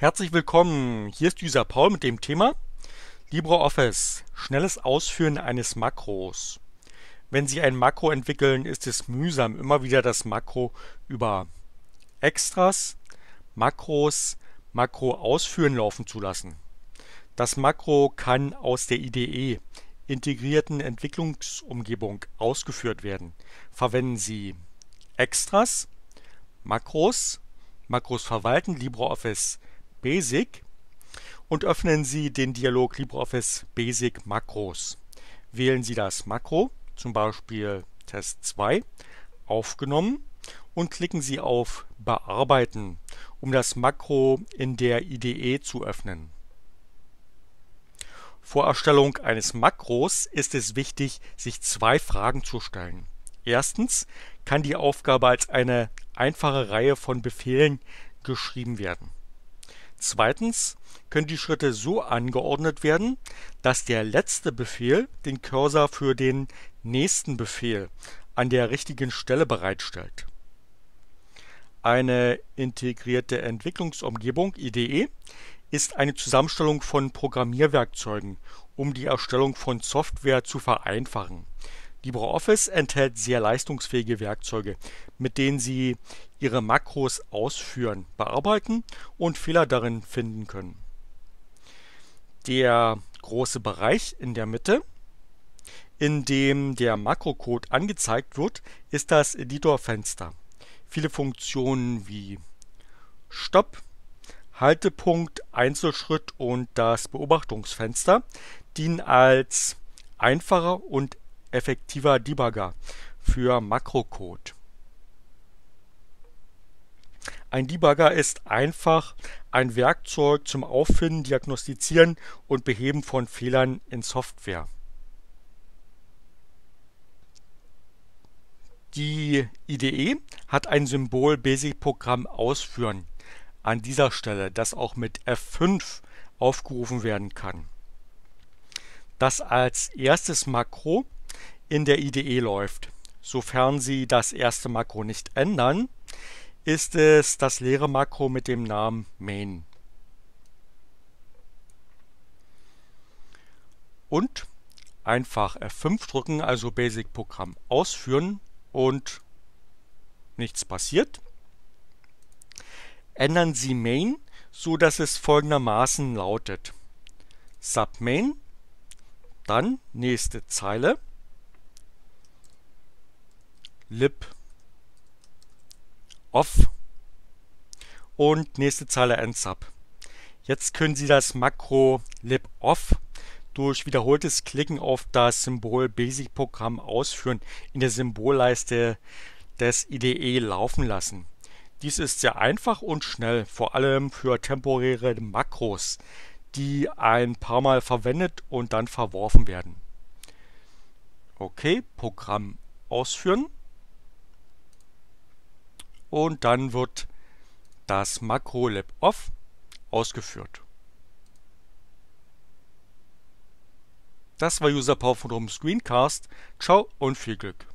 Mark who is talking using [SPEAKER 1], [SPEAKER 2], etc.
[SPEAKER 1] Herzlich willkommen, hier ist User Paul mit dem Thema LibreOffice, schnelles Ausführen eines Makros. Wenn Sie ein Makro entwickeln, ist es mühsam, immer wieder das Makro über Extras, Makros, Makro ausführen laufen zu lassen. Das Makro kann aus der IDE integrierten Entwicklungsumgebung ausgeführt werden. Verwenden Sie Extras, Makros, Makros verwalten, LibreOffice Basic und öffnen Sie den Dialog LibreOffice Basic Makros. Wählen Sie das Makro, zum Beispiel Test 2, aufgenommen und klicken Sie auf Bearbeiten, um das Makro in der IDE zu öffnen. Vor Erstellung eines Makros ist es wichtig, sich zwei Fragen zu stellen. Erstens kann die Aufgabe als eine einfache Reihe von Befehlen geschrieben werden. Zweitens können die Schritte so angeordnet werden, dass der letzte Befehl den Cursor für den nächsten Befehl an der richtigen Stelle bereitstellt. Eine integrierte Entwicklungsumgebung IDE ist eine Zusammenstellung von Programmierwerkzeugen, um die Erstellung von Software zu vereinfachen LibreOffice enthält sehr leistungsfähige Werkzeuge, mit denen Sie Ihre Makros ausführen, bearbeiten und Fehler darin finden können. Der große Bereich in der Mitte, in dem der Makrocode angezeigt wird, ist das Editorfenster. Viele Funktionen wie Stopp, Haltepunkt, Einzelschritt und das Beobachtungsfenster dienen als einfacher und effektiver Debugger für Makrocode. Ein Debugger ist einfach ein Werkzeug zum Auffinden, Diagnostizieren und Beheben von Fehlern in Software. Die IDE hat ein Symbol Basic-Programm ausführen an dieser Stelle, das auch mit F5 aufgerufen werden kann. Das als erstes Makro in der IDE läuft. Sofern Sie das erste Makro nicht ändern, ist es das leere Makro mit dem Namen main. Und einfach F5 drücken, also Basic Programm ausführen und nichts passiert. Ändern Sie main, so dass es folgendermaßen lautet. Submain, dann nächste Zeile lib off und nächste Zeile nsub. Jetzt können Sie das Makro lib off durch wiederholtes Klicken auf das Symbol Basic Programm ausführen in der Symbolleiste des IDE laufen lassen. Dies ist sehr einfach und schnell, vor allem für temporäre Makros, die ein paar Mal verwendet und dann verworfen werden. Okay, Programm ausführen und dann wird das Makro Lab Off ausgeführt. Das war User Power von Screencast. Ciao und viel Glück.